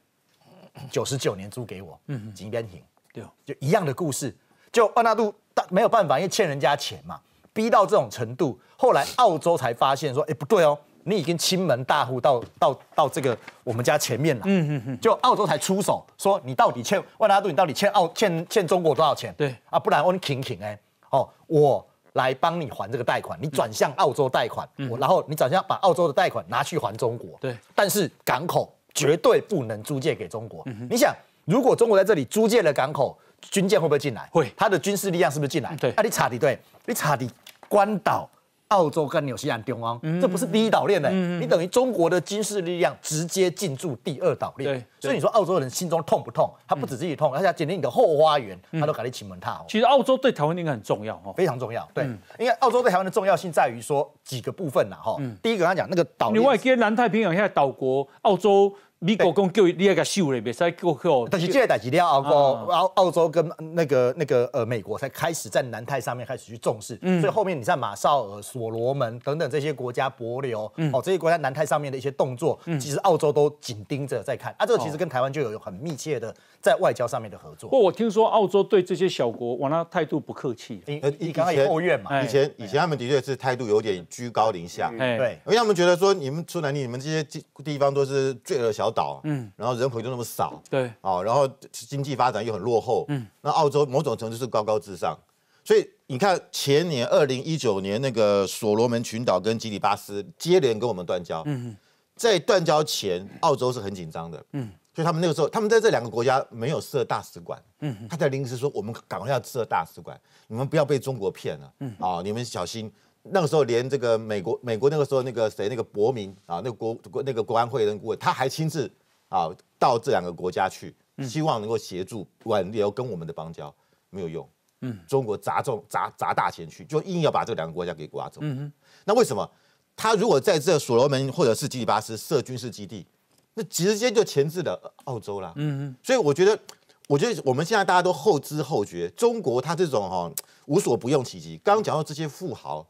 九十九年租给我，嗯，几边停，对，就一样的故事。就奥纳度没有办法，因为欠人家钱嘛，逼到这种程度。后来澳洲才发现说，哎，不对哦，你已经亲门大户到到到这个我们家前面了。嗯嗯嗯。就澳洲才出手说，你到底欠万纳度，你到底欠澳欠欠中国多少钱？对啊，不然我你停停哎，哦，我来帮你还这个贷款，你转向澳洲贷款，我然后你转向把澳洲的贷款拿去还中国。对，但是港口绝对不能租借给中国。你想，如果中国在这里租借了港口？军舰会不会进来？会，他的军事力量是不是进来？对，啊，你查的对，你查的关岛、澳洲跟纽西兰中央，这不是第一岛链的，你等于中国的军事力量直接进驻第二岛链。对，所以你说澳洲人心中痛不痛？他不止自己痛，而且紧邻你的后花园，他都搞你请门踏。其实澳洲对台湾应该很重要哦，非常重要。对，因为澳洲对台湾的重要性在于说几个部分呐，哈。第一个他讲那个岛，另外跟南太平洋现在岛国澳洲。美国讲叫你那个秀嘞，别使叫叫。但是这个代志了，澳澳澳洲跟那个那个呃美国才开始在南太上面开始去重视，所以后面你在马绍尔、所罗门等等这些国家博流哦这些国家南太上面的一些动作，其实澳洲都紧盯着在看。啊。这个其实跟台湾就有很密切的在外交上面的合作。不过我听说澳洲对这些小国，往那态度不客气。呃，你刚刚也抱怨嘛，以前以前他们的确是态度有点居高临下，对，因为他们觉得说你们出南你们这些地地方都是罪恶小岛，嗯，然后。人口就那么少，对，哦，然后经济发展又很落后，嗯，那澳洲某种程度是高高至上，所以你看前年二零一九年那个所罗门群岛跟吉里巴斯接连跟我们断交，嗯在断交前，澳洲是很紧张的，嗯，所以他们那个时候，他们在这两个国家没有设大使馆，嗯，他在临时说我们赶快要设大使馆，你们不要被中国骗了，嗯，啊，你们小心。那个时候连这个美国美国那个时候那个谁那个伯明啊，那个国国那个国安会的顾问，他还亲自。啊，到这两个国家去，希望能够协助挽留跟我们的邦交，没有用。嗯，中国砸重砸砸大钱去，就硬要把这两个国家给刮走。嗯哼，那为什么他如果在这所罗门或者是基里巴斯设军事基地，那直接就钳制了澳洲啦。嗯哼，所以我觉得，我觉得我们现在大家都后知后觉，中国他这种哈无所不用其极。刚刚讲到这些富豪，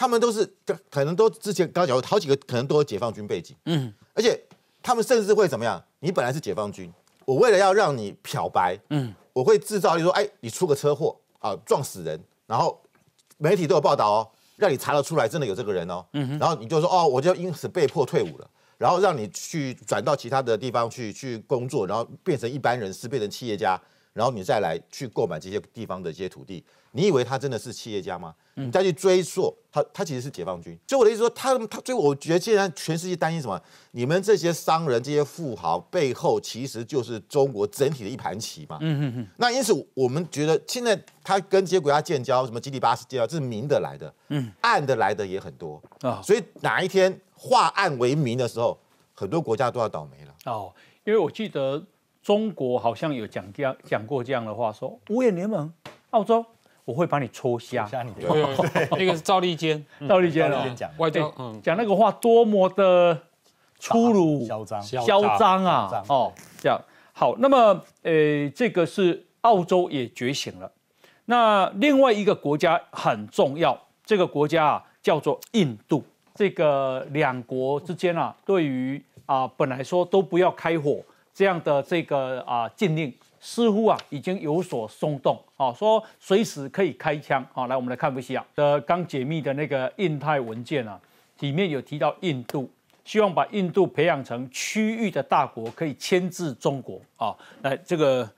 他们都是可能都之前刚刚讲好几个，可能都有解放军背景。嗯，而且。他们甚至会怎么样？你本来是解放军，我为了要让你漂白，嗯，我会制造，就说，哎，你出个车祸啊，撞死人，然后媒体都有报道哦，让你查得出来，真的有这个人哦，嗯，然后你就说，哦，我就因此被迫退伍了，然后让你去转到其他的地方去去工作，然后变成一般人士，变成企业家，然后你再来去购买这些地方的一些土地。你以为他真的是企业家吗？你再去追溯他，他其实是解放军。所以我的意思说，他他，所以我觉得既然全世界担心什么？你们这些商人、这些富豪背后，其实就是中国整体的一盘棋嘛。嗯嗯嗯。那因此，我们觉得现在他跟这些国家建交，什么基地巴斯建交，这是明的来的，嗯，暗的来的也很多啊。所以哪一天化暗为明的时候，很多国家都要倒霉了。哦，因为我记得中国好像有讲这样讲过这样的话，说五眼联盟，澳洲。我会把你戳瞎，瞎你 那个是赵立坚，赵立坚讲外交，讲那个话多么的粗鲁、嚣张、嚣张啊！哦，这样好。那么，呃，这个是澳洲也觉醒了。那另外一个国家很重要，这个国家啊叫做印度。这个两国之间啊，对于啊本来说都不要开火这样的这个啊禁令。似乎啊已经有所松动啊，说随时可以开枪啊。来，我们来看一下的刚解密的那个印太文件啊，里面有提到印度，希望把印度培养成区域的大国，可以牵制中国啊。来，这个。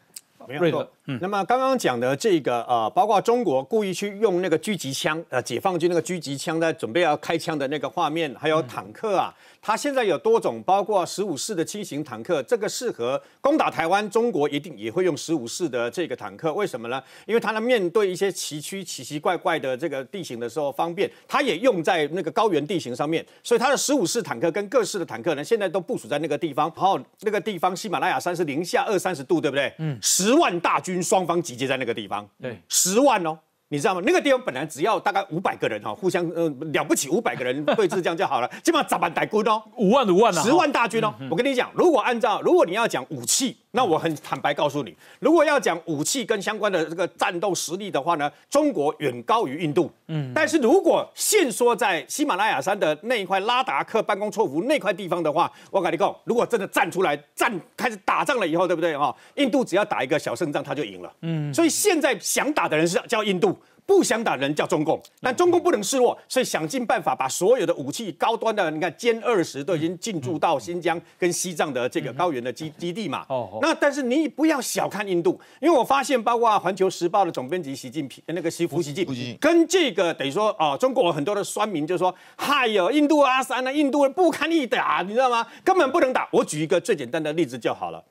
没错，嗯，那么刚刚讲的这个呃，包括中国故意去用那个狙击枪，呃，解放军那个狙击枪在准备要开枪的那个画面，还有坦克啊，它现在有多种，包括十五式的轻型坦克，这个适合攻打台湾，中国一定也会用十五式的这个坦克，为什么呢？因为它呢面对一些崎岖、奇奇怪怪的这个地形的时候方便，它也用在那个高原地形上面，所以它的十五式坦克跟各式的坦克呢，现在都部署在那个地方，然后那个地方喜马拉雅山是零下二三十度，对不对？嗯，十。十万大军双方集结在那个地方，对，十万哦，你知道吗？那个地方本来只要大概五百个人哈，互相呃了不起五百个人对峙这样就好了，基本上砸万大军哦，五万五万啊，十万大军哦。我跟你讲，如果按照如果你要讲武器，那我很坦白告诉你，如果要讲武器跟相关的这个战斗实力的话呢，中国远高于印度。嗯，但是如果限缩在喜马拉雅山的那一块拉达克班公错湖那块地方的话，我跟你讲，如果真的站出来战开始打仗了以后，对不对哈？印度只要打一个小胜仗，他就赢了。嗯，所以现在想打的人是叫印度。不想打人叫中共，但中共不能示弱，所以想尽办法把所有的武器高端的，你看歼二十都已经进驻到新疆跟西藏的这个高原的基基地嘛。哦。那但是你不要小看印度，因为我发现包括环球时报的总编辑习近平那个习胡习近平，跟这个等于说哦，中国很多的酸民就说，嗨哟，印度阿三呢，印度人不堪一打，你知道吗？根本不能打。我举一个最简单的例子就好了。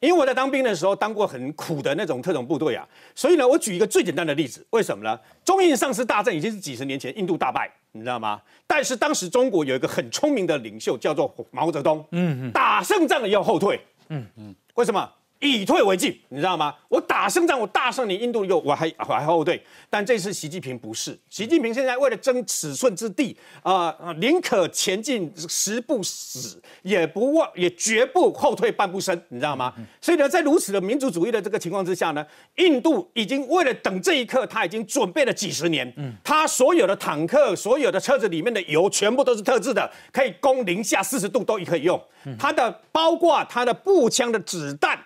因为我在当兵的时候当过很苦的那种特种部队啊，所以呢，我举一个最简单的例子，为什么呢？中印上次大战已经是几十年前，印度大败，你知道吗？但是当时中国有一个很聪明的领袖，叫做毛泽东，嗯嗯，打胜仗了要后退，嗯嗯，为什么？以退为进，你知道吗？我打胜仗，我大胜你印度，又我还我还后退。但这次习近平不是，习近平现在为了争尺寸之地，啊啊，宁可前进十步死，也不忘也绝不后退半步身，你知道吗？所以呢，在如此的民族主义的这个情况之下呢，印度已经为了等这一刻，他已经准备了几十年。嗯，他所有的坦克、所有的车子里面的油，全部都是特制的，可以攻零下四十度都可以用。他的包括他的步枪的子弹。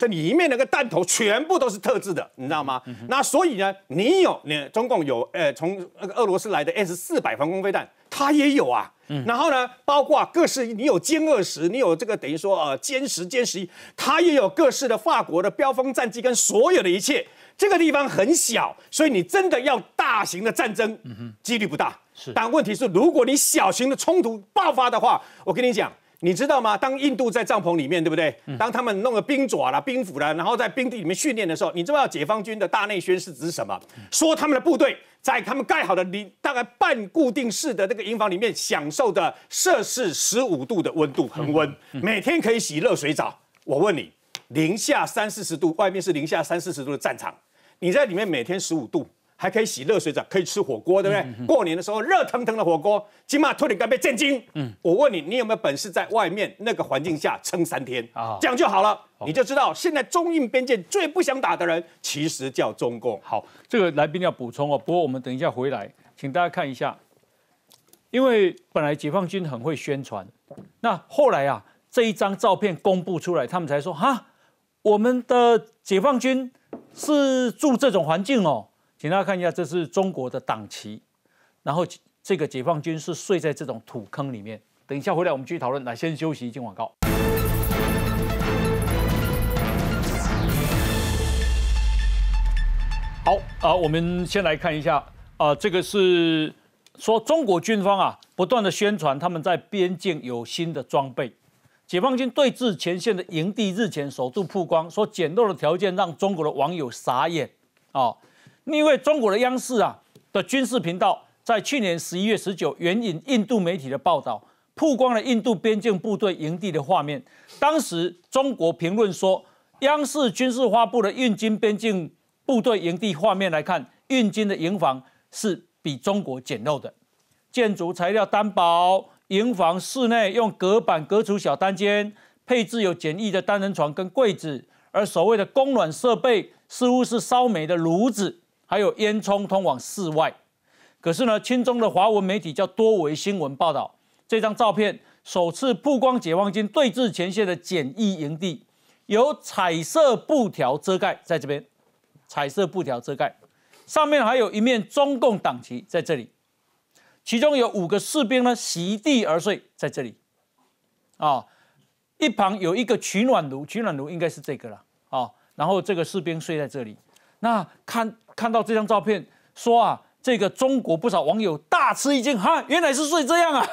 这里面那个弹头全部都是特制的，你知道吗？那所以呢，你有，你中共有，呃，从那个俄罗斯来的 S 四百防空飞弹，它也有啊。然后呢，包括各式，你有歼二十，你有这个等于说呃歼十、歼十一，它也有各式的法国的标风战机跟所有的一切。这个地方很小，所以你真的要大型的战争，嗯几率不大。是，但问题是，如果你小型的冲突爆发的话，我跟你讲。你知道吗？当印度在帐篷里面，对不对？当他们弄个冰爪啦、冰斧啦，然后在冰地里面训练的时候，你知道解放军的大内宣是指什么？说他们的部队在他们盖好的零大概半固定式的那个营房里面，享受的摄氏十五度的温度恒温，每天可以洗热水澡。我问你，零下三四十度，外面是零下三四十度的战场，你在里面每天十五度。还可以洗热水澡，可以吃火锅，对不对？过年的时候热腾腾的火锅，起码突然间被震惊。嗯，我问你，你有没有本事在外面那个环境下撑三天？啊，这样就好了，你就知道现在中印边界最不想打的人，其实叫中共。好，这个来宾要补充哦。不过我们等一下回来，请大家看一下，因为本来解放军很会宣传，那后来啊这一张照片公布出来，他们才说哈，我们的解放军是住这种环境哦。请大家看一下，这是中国的党旗，然后这个解放军是睡在这种土坑里面。等一下回来我们继续讨论。来，先休息一，进广告。好啊，我们先来看一下啊，这个是说中国军方啊不断的宣传他们在边境有新的装备。解放军对峙前线的营地日前首度曝光，说简陋的条件让中国的网友傻眼啊。因为中国的央视啊的军事频道在去年十一月十九援引印度媒体的报道，曝光了印度边境部队营地的画面。当时中国评论说，央视军事发布的印军边境部队营地画面来看，印军的营房是比中国简陋的，建筑材料单薄，营房室内用隔板隔出小单间，配置有简易的单人床跟柜子，而所谓的供暖设备似乎是烧煤的炉子。还有烟囱通往室外，可是呢，亲中的华文媒体叫多维新闻报道，这张照片首次曝光解放军对峙前线的简易营地，有彩色布条遮盖，在这边，彩色布条遮盖，上面还有一面中共党旗在这里，其中有五个士兵呢席地而睡在这里，啊，一旁有一个取暖炉，取暖炉应该是这个了，啊，然后这个士兵睡在这里，那看。看到这张照片，说啊，这个中国不少网友大吃一惊，哈，原来是睡这样啊！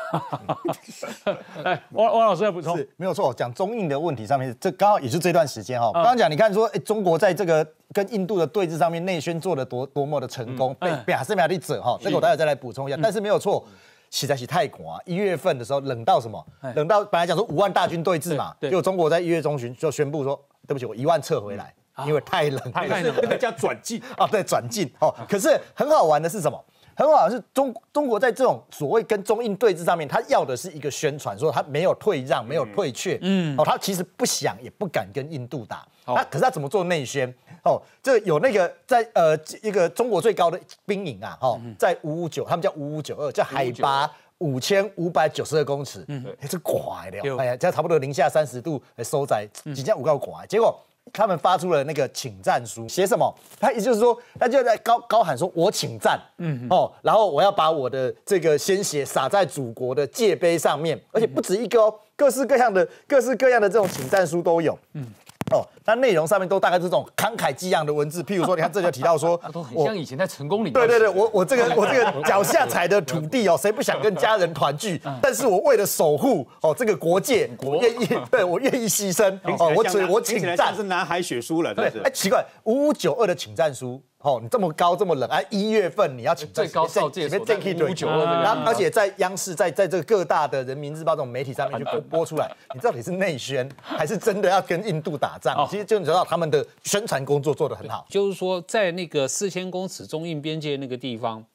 哎，王王老师要补充，是没有错，讲中印的问题上面，这刚好也是这段时间哈。刚刚讲，你看说，哎，中国在这个跟印度的对峙上面，内宣做的多多么的成功，被表示表的者哈，这个我待会再来补充一下。但是没有错，实在是太广啊！一月份的时候冷到什么？冷到本来讲说五万大军对峙嘛，就中国在一月中旬就宣布说，对不起，我一万撤回来。因为太冷，太冷，那个叫转进。啊，对，转进。哦。可是很好玩的是什么？很好，是中中国在这种所谓跟中印对峙上面，他要的是一个宣传，说他没有退让，没有退却，嗯，哦，他其实不想也不敢跟印度打，他可是他怎么做内宣？哦，这有那个在呃一个中国最高的兵营啊，哦，在五五九，他们叫五五九二，叫海拔五千五百九十二公尺，嗯，哎，这快了，哎呀，这差不多零下三十度收在，即将五高拐，结果。他们发出了那个请战书，写什么？他也就是说，他就在高高喊说：“我请战，嗯哦，然后我要把我的这个鲜血洒在祖国的界碑上面，而且不止一个哦，各式各样的、各式各样的这种请战书都有，嗯。”哦，那内容上面都大概是这种慷慨激昂的文字，譬如说，你看这就提到说，都很像以前在成功里。对对对，我我这个 我这个脚下踩的土地哦，谁不想跟家人团聚？但是我为了守护哦这个国界，我愿意，对我愿意牺牲哦，我请我请战是南海血书了，对哎，奇怪，五五九二的请战书。哦，你这么高这么冷，哎，一月份你要请最高少界，五五九二，然后而且在央视，在在这个各大的人民日报这种媒体上面去播播出来，你到底是内宣还是真的要跟印度打仗？其实就你知道他们的宣传工作做得很好。就是说，在那个四千公尺中印边界那个地方，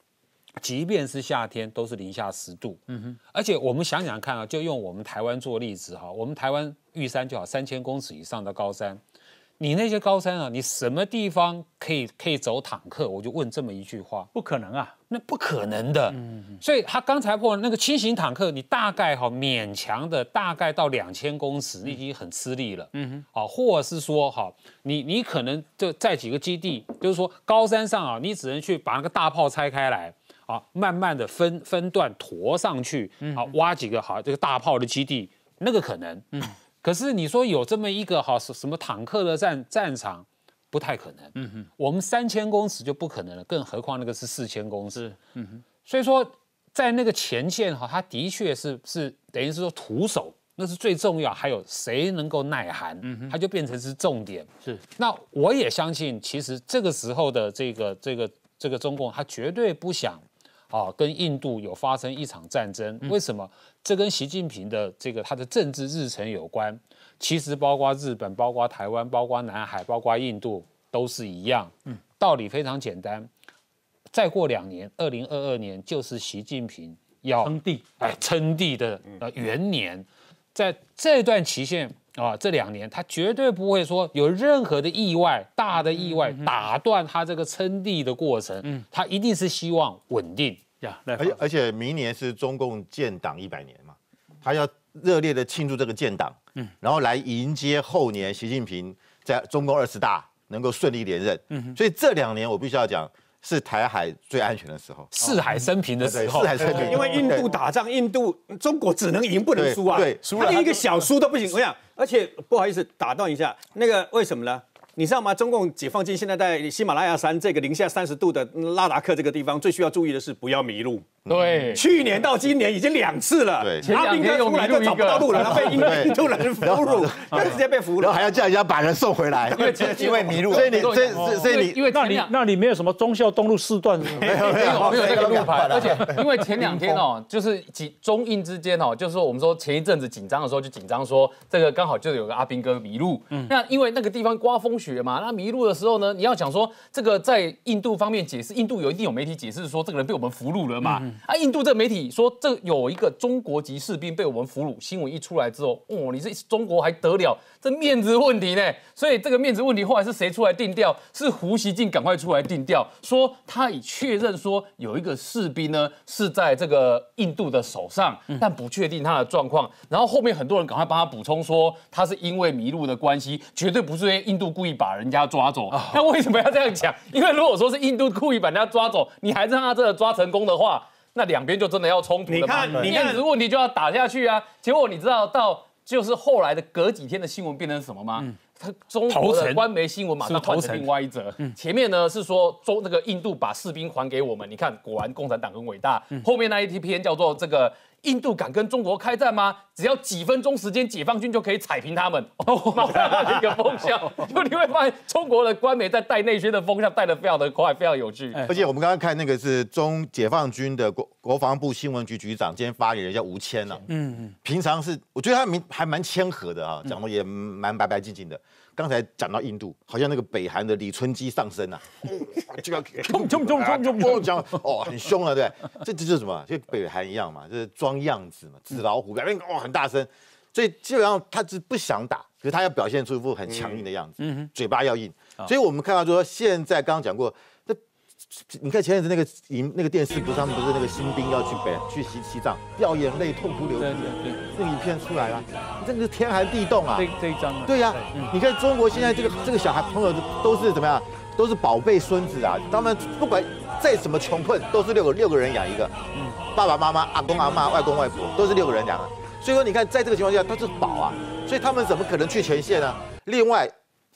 即便是夏天都是零下十度。嗯哼，而且我们想想看啊，就用我们台湾做例子哈，我们台湾玉山就好，三千公尺以上的高山。你那些高山啊，你什么地方可以可以走坦克？我就问这么一句话，不可能啊，那不可能的。嗯，所以他刚才破那个轻型坦克，你大概哈勉强的大概到两千公尺，你已经很吃力了。嗯哼，啊，或者是说哈，你你可能就在几个基地，就是说高山上啊，你只能去把那个大炮拆开来啊，慢慢的分分段驮上去，啊，挖几个好这个大炮的基地，那个可能。嗯。可是你说有这么一个哈什什么坦克的战战场，不太可能。嗯哼，我们三千公尺就不可能了，更何况那个是四千公尺。嗯哼，所以说在那个前线哈，它的确是是等于是说徒手，那是最重要。还有谁能够耐寒，嗯哼，它就变成是重点。是，那我也相信，其实这个时候的这个这个这个中共，他绝对不想。啊，跟印度有发生一场战争，为什么？这跟习近平的这个他的政治日程有关。其实包括日本、包括台湾、包括南海、包括印度都是一样。嗯，道理非常简单。再过两年，二零二二年就是习近平要称帝，哎，称帝的呃元年，在这段期限。啊，这两年他绝对不会说有任何的意外，大的意外打断他这个称帝的过程。嗯，他一定是希望稳定呀。而且而且明年是中共建党一百年嘛，他要热烈的庆祝这个建党，嗯，然后来迎接后年习近平在中共二十大能够顺利连任。嗯，所以这两年我必须要讲。是台海最安全的时候，四海升平的时候，四海升平。因为印度打仗，印度中国只能赢不能输啊，对，他连一个小输都不行。我想，而且不好意思打断一下，那个为什么呢？你知道吗？中共解放军现在在喜马拉雅山这个零下三十度的拉达克这个地方，最需要注意的是不要迷路。对，去年到今年已经两次了。对，阿兵哥出来就找不到路了，被印度人俘虏，直接被俘虏，然后还要叫人家把人送回来，因为因为迷路。所以你，所以所以你，因为那里那里没有什么忠孝东路四段，没有没有没有这个路牌，而且因为前两天哦，就是几中印之间哦，就是说我们说前一阵子紧张的时候就紧张说这个刚好就有个阿兵哥迷路，那因为那个地方刮风雪嘛，那迷路的时候呢，你要讲说这个在印度方面解释，印度有一定有媒体解释说这个人被我们俘虏了嘛。啊！印度这媒体说，这有一个中国籍士兵被我们俘虏。新闻一出来之后，哦，你是中国还得了？这面子问题呢？所以这个面子问题后来是谁出来定调？是胡锡进赶快出来定调，说他已确认说有一个士兵呢是在这个印度的手上，但不确定他的状况。然后后面很多人赶快帮他补充说，他是因为迷路的关系，绝对不是因为印度故意把人家抓走。那为什么要这样讲？因为如果说是印度故意把人家抓走，你还是让他这个抓成功的话。那两边就真的要冲突了嘛？你面子问题就要打下去啊！结果你知道到就是后来的隔几天的新闻变成什么吗？他中国的官媒新闻马上换成另外一则。前面呢是说中那个印度把士兵还给我们，你看果然共产党很伟大。后面那一篇叫做这个。印度敢跟中国开战吗？只要几分钟时间，解放军就可以踩平他们。马上一个风向，就你会发现中国的官媒在带内宣的风向带的非常的快，非常有趣。而且我们刚刚看那个是中解放军的国国防部新闻局局长，今天发言人叫吴谦啊。嗯嗯。平常是我觉得他明还蛮谦和的啊，讲的也蛮白白净净的。刚才讲到印度，好像那个北韩的李春基上身啊，就要 冲冲冲冲冲哦很凶了，对，这这就是什么？就北韩一样嘛，就是装样子嘛，纸老虎表面哦很大声，所以基本上他是不想打，可是他要表现出一副很强硬的样子，嘴巴要硬，所以我们看到说现在刚刚讲过。你看前阵子那个影那个电视不是他们不是那个新兵要去北去西西藏掉眼泪痛哭流涕，那个影片出来了，真的是天寒地冻啊，这这一张对呀，你看中国现在这个这个小孩朋友都是怎么样，都是宝贝孙子啊，他们不管再怎么穷困，都是六个六个人养一个，嗯，爸爸妈妈、阿公阿妈、外公外婆都是六个人养啊，所以说你看在这个情况下他是宝啊，所以他们怎么可能去前线呢？另外。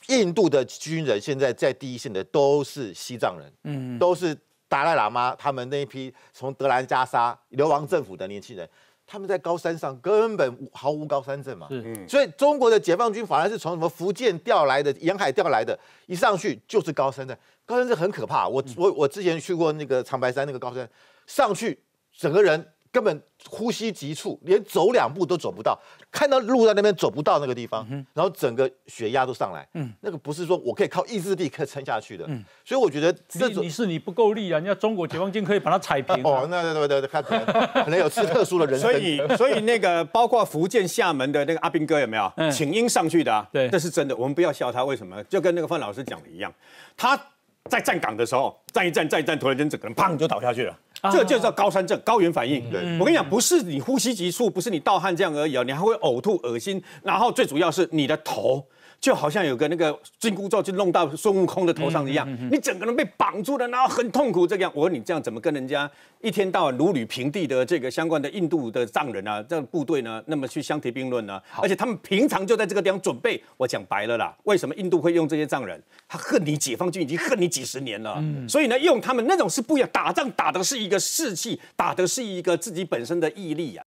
印度的军人现在在第一线的都是西藏人，嗯，都是达赖喇嘛他们那一批从德兰加沙流亡政府的年轻人，他们在高山上根本毫无高山症嘛，嗯所以中国的解放军反而是从什么福建调来的、沿海调来的，一上去就是高山症，高山症很可怕。我我我之前去过那个长白山那个高山，上去整个人。根本呼吸急促，连走两步都走不到。看到路在那边走不到那个地方，然后整个血压都上来。嗯，那个不是说我可以靠意志力可以撑下去的。嗯，所以我觉得这你是你不够力啊！人家中国解放军可以把它踩平。哦，那对对对，他可能可能有吃特殊的人。所以所以那个包括福建厦门的那个阿兵哥有没有请缨上去的？啊？对，这是真的。我们不要笑他，为什么？就跟那个范老师讲的一样，他在站岗的时候站一站站一站，突然间整个人砰就倒下去了。这就叫高山症、高原反应。我跟你讲，不是你呼吸急促，不是你盗汗这样而已哦，你还会呕吐、恶心，然后最主要是你的头。就好像有个那个紧箍咒就弄到孙悟空的头上一样，你整个人被绑住了，然后很痛苦。这样，我问你，这样怎么跟人家一天到晚如履平地的这个相关的印度的藏人啊，这样部队呢，那么去相提并论呢？而且他们平常就在这个地方准备。我讲白了啦，为什么印度会用这些藏人？他恨你解放军已经恨你几十年了，所以呢，用他们那种是不一样。打仗打的是一个士气，打的是一个自己本身的毅力啊。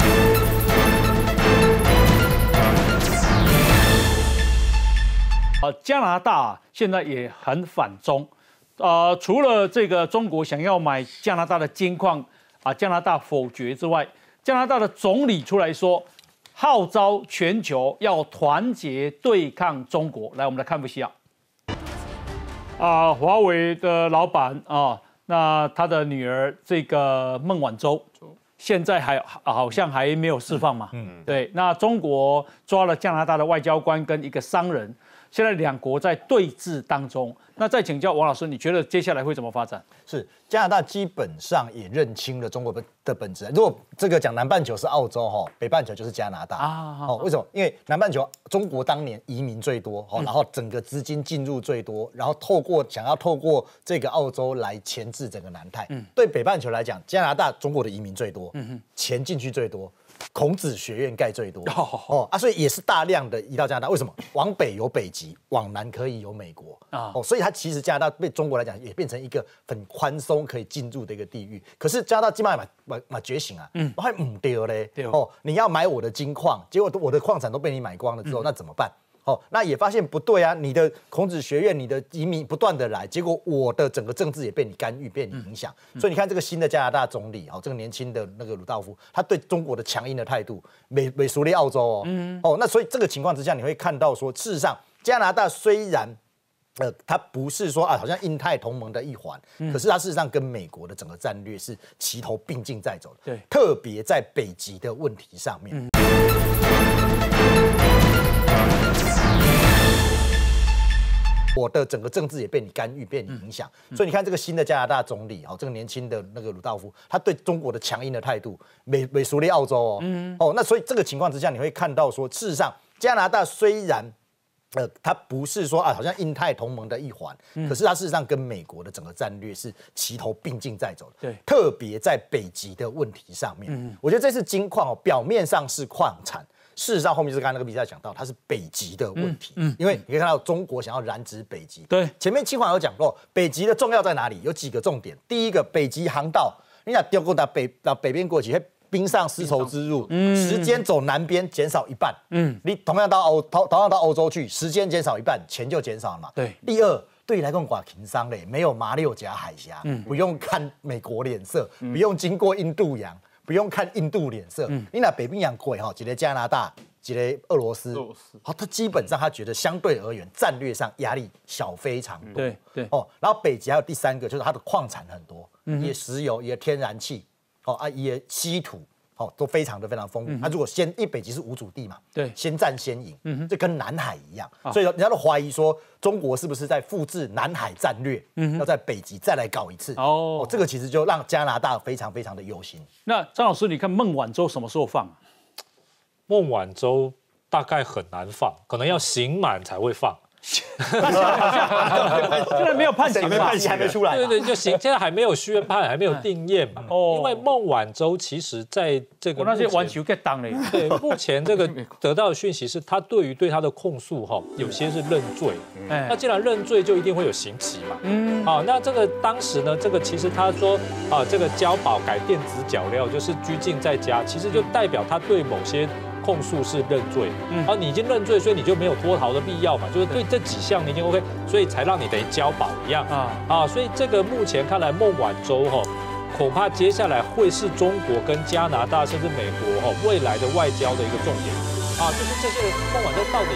啊，加拿大现在也很反中，呃，除了这个中国想要买加拿大的金矿啊，加拿大否决之外，加拿大的总理出来说，号召全球要团结对抗中国。来，我们来看一下，啊，华为的老板啊，那他的女儿这个孟晚舟，现在还好像还没有释放嘛？嗯，对，那中国抓了加拿大的外交官跟一个商人。现在两国在对峙当中，那再请教王老师，你觉得接下来会怎么发展？是加拿大基本上也认清了中国的的本质。如果这个讲南半球是澳洲哈，北半球就是加拿大啊。哦，为什么？因为南半球中国当年移民最多，哦，然后整个资金进入最多，然后透过想要透过这个澳洲来钳制整个南太。嗯，对北半球来讲，加拿大中国的移民最多，嗯哼，钱进去最多。孔子学院盖最多。哦啊，所以也是大量的移到加拿大。为什么？往北有北极，往南可以有美国。啊。哦，所以它其实加拿大对中国来讲也变成一个很宽松可以进入的一个地域。可是加拿大起码买买买觉醒啊，嗯，还唔丢嘞。哦，你要买我的金矿，结果我的矿产都被你买光了之后，那怎么办？哦，那也发现不对啊！你的孔子学院，你的移民不断的来，结果我的整个政治也被你干预，被你影响。所以你看这个新的加拿大总理，哦，这个年轻的那个鲁道夫，他对中国的强硬的态度，美美熟立澳洲哦，哦，那所以这个情况之下，你会看到说，事实上加拿大虽然，呃，它不是说啊，好像印太同盟的一环，可是它事实上跟美国的整个战略是齐头并进在走的。对，特别在北极的问题上面。我的整个政治也被你干预，被你影响，所以你看这个新的加拿大总理，哦，这个年轻的那个鲁道夫，他对中国的强硬的态度，美美熟立澳洲哦，哦，那所以这个情况之下，你会看到说，事实上加拿大虽然，呃，它不是说啊，好像印太同盟的一环，可是它事实上跟美国的整个战略是齐头并进在走的，对，特别在北极的问题上面，我觉得这次金矿哦，表面上是矿产。事实上，后面是刚才那个比赛讲到，它是北极的问题。嗯，因为你可以看到中国想要染指北极。对，前面清华有讲过，北极的重要在哪里？有几个重点。第一个，北极航道，你想丢过到北到北边过去，冰上丝绸之路，时间走南边减少一半。嗯，你同样到欧同同样到欧洲去，时间减少一半，钱就减少了嘛。对。第二，对你来讲，寡情商嘞，没有马六甲海峡，不用看美国脸色，不用经过印度洋。不用看印度脸色，你那北冰洋鬼哈，觉得加拿大几个俄罗斯，好，他基本上他觉得相对而言战略上压力小非常多。对对哦，然后北极还有第三个就是它的矿产很多，也石油也天然气，哦啊也稀土。哦，都非常的非常丰富。那如果先，因为北极是无主地嘛，对，先占先赢，嗯，这跟南海一样。所以人家都怀疑说，中国是不是在复制南海战略，嗯，要在北极再来搞一次。哦，这个其实就让加拿大非常非常的忧心。那张老师，你看孟晚舟什么时候放？孟晚舟大概很难放，可能要刑满才会放。现在没有判刑嘛？判刑还没出来。对对，就刑现在还没有宣判，还没有定验嘛。哦。因为孟晚舟其实在这个那些完球给当了。对，目前这个 得到的讯息是他对于对他的控诉哈，有些是认罪。哎。那既然认罪，就一定会有刑期嘛。嗯。好，那这个当时呢，这个其实他说啊，这个交保改电子脚镣就是拘禁在家，其实就代表他对某些。控诉是认罪，嗯，啊，你已经认罪，所以你就没有脱逃的必要嘛，就是对这几项你已经 OK，所以才让你等于交保一样。啊。啊，所以这个目前看来孟晚舟哈，恐怕接下来会是中国跟加拿大甚至美国哈未来的外交的一个重点。啊，就是这些孟晚舟到底。